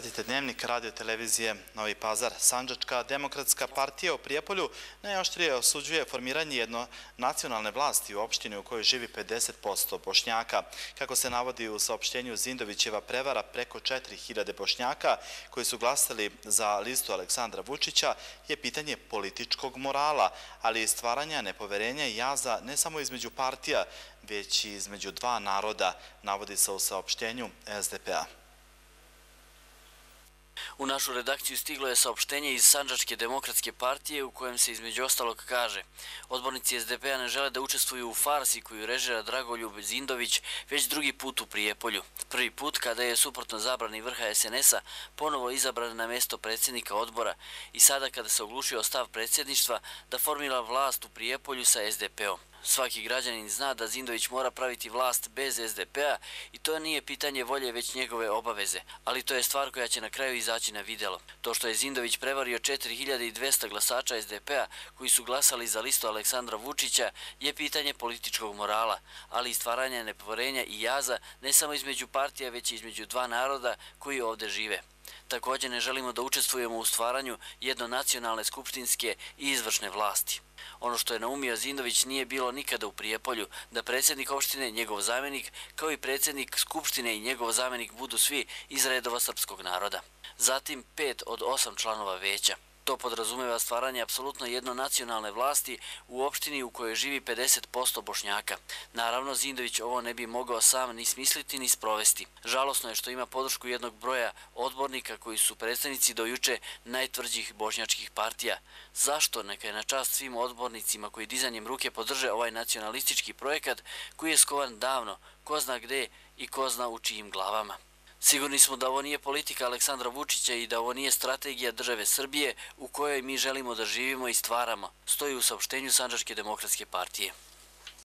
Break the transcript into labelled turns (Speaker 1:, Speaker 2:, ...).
Speaker 1: Pratite dnevnik radio televizije Novi Pazar. Sanđačka demokratska partija u Prijepolju najoštrije osuđuje formiranje jedno nacionalne vlasti u opštini u kojoj živi 50% bošnjaka. Kako se navodi u saopštenju Zindovićeva prevara preko 4000 bošnjaka koji su glasali za listu Aleksandra Vučića je pitanje političkog morala, ali i stvaranja nepoverenja i jaza ne samo između partija, već i između dva naroda, navodi se u saopštenju SDP-a.
Speaker 2: U našu redakciju stiglo je saopštenje iz Sanđačke demokratske partije u kojem se između ostalog kaže odbornici SDP-a ne žele da učestvuju u farsi koju režira Dragoljub Zindović već drugi put u Prijepolju. Prvi put kada je suprotno zabrani vrha SNS-a ponovo izabran na mesto predsjednika odbora i sada kada se oglušio stav predsjedništva da formila vlast u Prijepolju sa SDP-om. Svaki građanin zna da Zindović mora praviti vlast bez SDP-a i to nije pitanje volje već njegove obaveze, ali to je stvar koja će na kraju izaći na videlo. To što je Zindović prevario 4200 glasača SDP-a koji su glasali za listu Aleksandra Vučića je pitanje političkog morala, ali i stvaranja nepovorenja i jaza ne samo između partija već i između dva naroda koji ovde žive. Također ne želimo da učestvujemo u stvaranju jednonacionalne skupštinske i izvršne vlasti. Ono što je naumio Zindović nije bilo nikada u Prijepolju, da predsjednik opštine, njegov zamjenik, kao i predsjednik skupštine i njegov zamjenik budu svi iz redova srpskog naroda. Zatim pet od osam članova veća. To podrazumeva stvaranje apsolutno jednonacionalne vlasti u opštini u kojoj živi 50% bošnjaka. Naravno, Zindović ovo ne bi mogao sam ni smisliti ni sprovesti. Žalosno je što ima podršku jednog broja odbornika koji su predstavnici do juče najtvrđih bošnjačkih partija. Zašto neka je na čast svim odbornicima koji dizanjem ruke podrže ovaj nacionalistički projekat koji je skovan davno, ko zna gde i ko zna u čijim glavama? Sigurni smo da ovo nije politika Aleksandra Vučića i da ovo nije strategija države Srbije u kojoj mi želimo da živimo i stvaramo, stoji u saopštenju Sanđačke demokratske partije.